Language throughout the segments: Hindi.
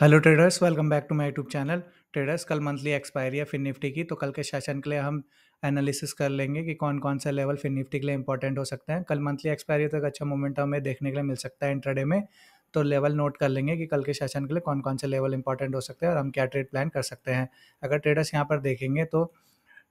Hello traders welcome back to my YouTube channel traders कल मंथली एक्सपायरी है फिन निफ्टी की तो कल के सेशन के लिए हम एनालिसिस कर लेंगे कि कौन कौन सा लेवल फिन निफ्टी के लिए इंपॉर्टेंट हो सकते हैं। कल मंथली एक्सपायरी तक अच्छा मोमेंट हमें देखने के लिए मिल सकता है इंट्राडे में। तो लेवल नोट कर लेंगे कि कल के सेशन के लिए कौन कौन से लेवल इंपॉर्टेंट हो सकते हैं और हम क्या ट्रेड प्लान कर सकते हैं। अगर ट्रेडर्स यहाँ पर देखेंगे तो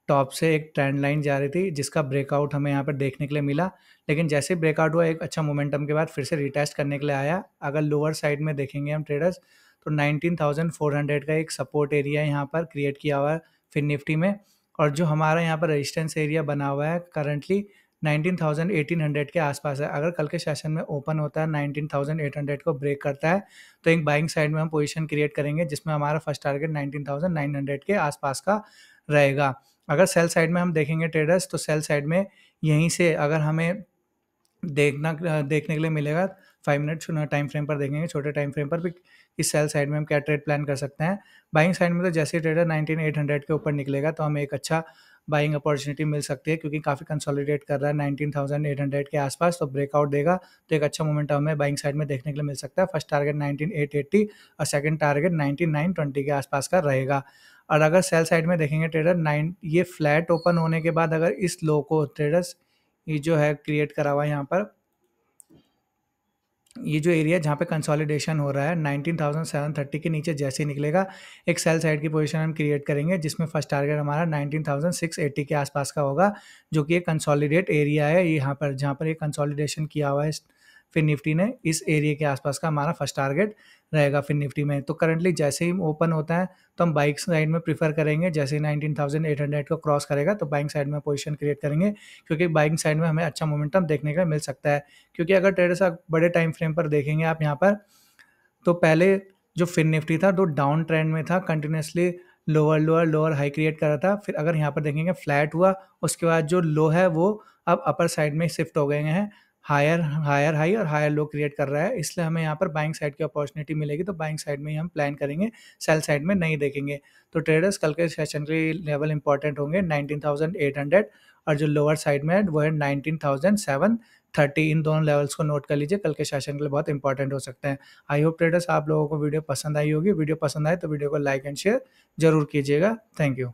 टॉप से एक ट्रेंड लाइन जा रही थी जिसका ब्रेकआउट हमें यहाँ पर देखने के लिए मिला। लेकिन जैसे ब्रेकआउट हुआ एक अच्छा मोमेंटम के बाद फिर से रिटेस्ट करने के लिए आया। अगर लोअर साइड में देखेंगे हम ट्रेडर्स तो 19,400 का एक सपोर्ट एरिया यहाँ पर क्रिएट किया हुआ है फिर निफ्टी में। और जो हमारा यहाँ पर रेजिस्टेंस एरिया बना हुआ है करंटली 19,1800 के आसपास है। अगर कल के सेशन में ओपन होता है 19,800 को ब्रेक करता है तो एक बाइंग साइड में हम पोजीशन क्रिएट करेंगे जिसमें हमारा फ़र्स्ट टारगेट 19,900 के आसपास का रहेगा। अगर सेल साइड में हम देखेंगे ट्रेडर्स तो सेल साइड में यहीं से अगर हमें देखना, देखने के लिए मिलेगा फाइव मिनट टाइम फ्रेम पर देखेंगे, छोटे टाइम फ्रेम पर भी इस सेल साइड में हम क्या ट्रेड प्लान कर सकते हैं। बाइंग साइड में तो जैसे ट्रेडर नाइनटीन एट हंड्रेड के ऊपर निकलेगा तो हमें एक अच्छा बाइंग अपॉर्चुनिटी मिल सकती है, क्योंकि काफ़ी कंसोलिडेट कर रहा है नाइनटीन थाउज़ेंड एट हंड्रेड के आसपास तो ब्रेकआउट देगा तो एक अच्छा मोमेंट हमें बाइंग साइड में देखने के लिए मिल सकता है। First target nineteen eight eighty और second target nineteen nine twenty के आसपास का रहेगा। और अगर सेल साइड में देखेंगे ट्रेडर नाइन ये फ्लैट ओपन होने के बाद अगर इस लो को ट्रेडर्स ये जो है क्रिएट करा हुआ है यहाँ पर ये जो एरिया जहाँ पे कंसोलिडेशन हो रहा है 19,730 के नीचे जैसे ही निकलेगा एक सेल साइड की पोजीशन हम क्रिएट करेंगे जिसमें फ़र्स्ट टारगेट हमारा 19,680 के आसपास का होगा जो कि एक कंसोलिडेट एरिया है यहाँ पर जहाँ पर ये कंसोलिडेशन किया हुआ है फिर निफ्टी ने इस एरिया के आसपास का हमारा फ़र्स्ट टारगेट रहेगा फिर निफ्टी में। तो करंटली जैसे ही ओपन होता है तो हम बाइक साइड में प्रीफर करेंगे। जैसे ही नाइनटीन थाउज़ेंड एट हंड्रेड को क्रॉस करेगा तो बाइंग साइड में पोजीशन क्रिएट करेंगे, क्योंकि बाइंग साइड में हमें अच्छा मोमेंटम देखने का मिल सकता है। क्योंकि अगर ट्रेडर्स बड़े टाइम फ्रेम पर देखेंगे आप यहाँ पर तो पहले जो फिर निफ्टी था तो डाउन ट्रेंड में था continuously lower lower lower high create कर रहा था। फिर अगर यहाँ पर देखेंगे फ्लैट हुआ, उसके बाद जो लो है, वो अब अपर साइड में शिफ्ट हो गए हैं। हायर हायर हाई और हायर लो क्रिएट कर रहा है। इसलिए हमें यहाँ पर बाइंग साइड की अपॉर्चुनिटी मिलेगी तो बाइंग साइड में ही हम प्लान करेंगे सेल साइड में नहीं देखेंगे। तो ट्रेडर्स कल के सेशन के लेवल इंपॉर्टेंट होंगे 19,800 और जो लोअर साइड में है वो है 19,730 इन दोनों लेवल्स को नोट कर लीजिए कल के सेशन के लिए बहुत इंपॉर्टेंट हो सकते हैं। आई होप ट्रेडर्स आप लोगों को वीडियो पसंद आई होगी। वीडियो पसंद आए तो वीडियो को लाइक एंड शेयर ज़रूर कीजिएगा। Thank you